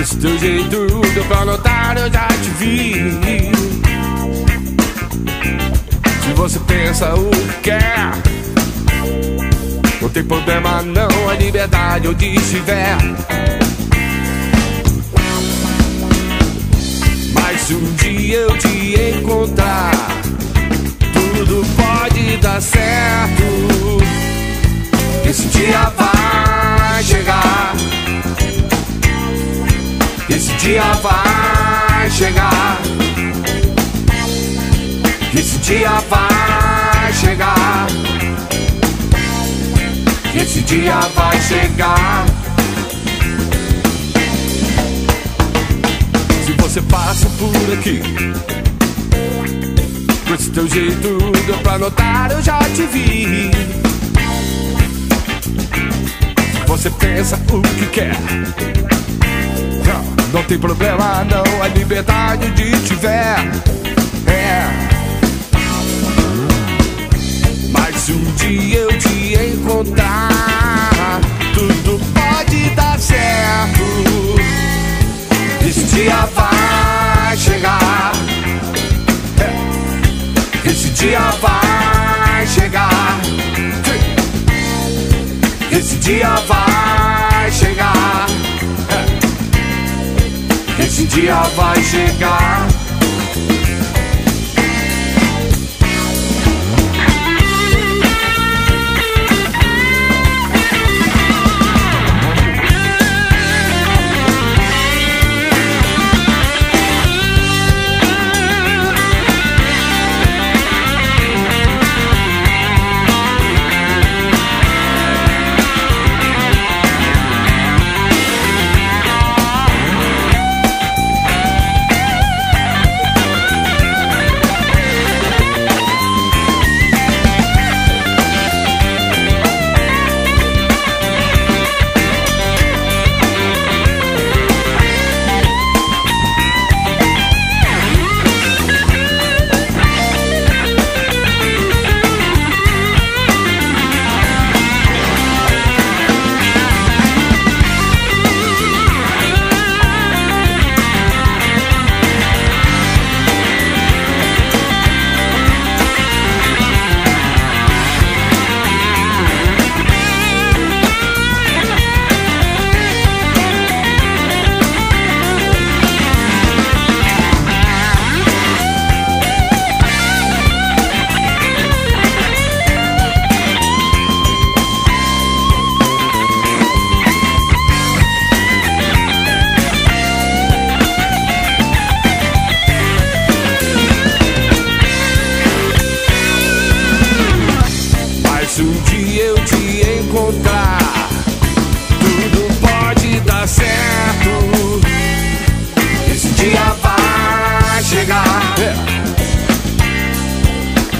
esse teu jeito deu pra notar, eu já te vi. Se você pensa o que quer, não tem problema não, a liberdade onde estiver. Mas se um dia eu te encontrar, dia vai chegar. Esse dia vai chegar. Esse dia vai chegar. Se você passa por aqui, com esse teu jeito deu pra notar, eu já te vi. Você pensa o que quer. Tem problema, não. A liberdade de tiver. É. Mas se um dia eu te encontrar, tudo pode dar certo. Esse dia vai chegar. É. Esse dia vai chegar. Esse dia vai Esse dia vai chegar.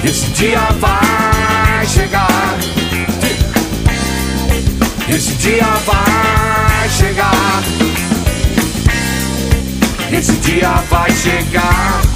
Esse dia vai chegar. Esse dia vai chegar. Esse dia vai chegar.